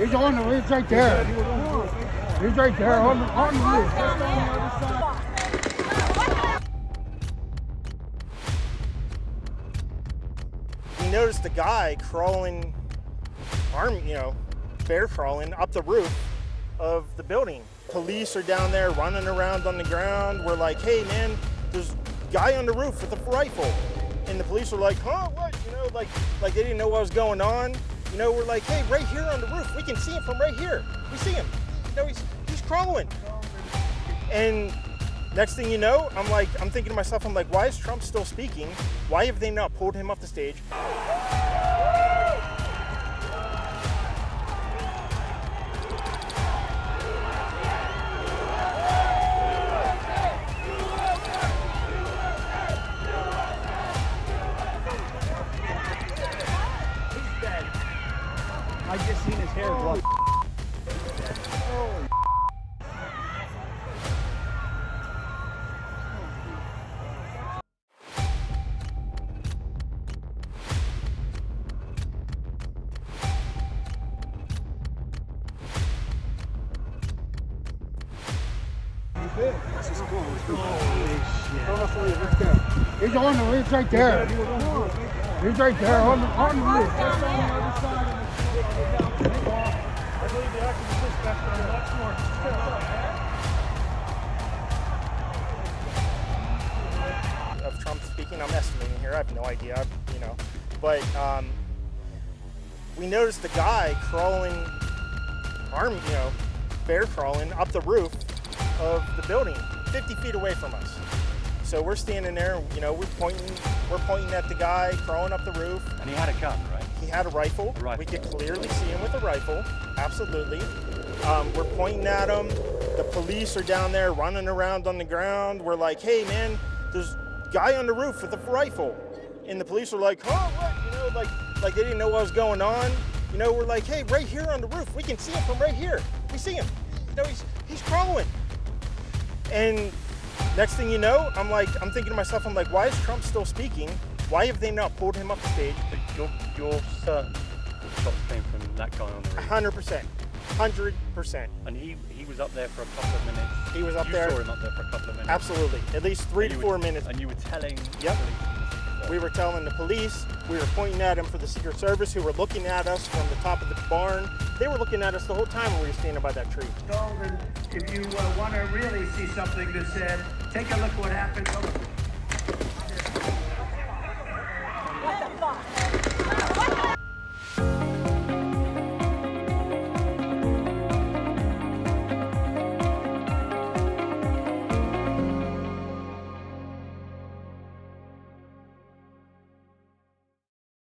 He's on the roof right there. He's right there on the, on the roof. We noticed a guy crawling, arm, you know, bear crawling up the roof of the building. Police are down there running around on the ground. We're like, hey man, there's a guy on the roof with a rifle. And the police were like, huh, what? You know, like, like they didn't know what was going on. You know, we're like, hey, right here on the roof, we can see him from right here. We see him. You know, he's, he's crawling. And next thing you know, I'm like, I'm thinking to myself, I'm like, why is Trump still speaking? Why have they not pulled him off the stage? I just seen his hair blow. He's on the roof right there. He's right there on the, on the. Of Trump speaking. I'm estimating here. I have no idea. You know, but um, we noticed the guy crawling, arm, you know, bear crawling up the roof of the building, 50 feet away from us. So we're standing there. You know, we're pointing. We're pointing at the guy crawling up the roof. And he had a gun, right? He had a rifle. A rifle. We could clearly see him with a rifle. Absolutely. Um, we're pointing at him. The police are down there running around on the ground. We're like, hey, man, there's a guy on the roof with a rifle. And the police are like, huh, what? You know, like, like they didn't know what was going on. You know, we're like, hey, right here on the roof. We can see him from right here. We see him. You know, he's, he's crawling. And next thing you know, I'm like, I'm thinking to myself, I'm like, why is Trump still speaking? Why have they not pulled him up the stage? But you're, you're certain the shots came from that guy on the roof. Hundred percent, hundred percent. And he, he was up there for a couple of minutes. He was up you there. saw him up there for a couple of minutes. Absolutely, at least three And to four were- minutes. And you were telling Yep. the Secret We were telling the police. We were pointing at him for the Secret Service, who were looking at us from the top of the barn. They were looking at us the whole time when we were standing by that tree. Golden, if you uh, want to really see something that said, take a look what happened.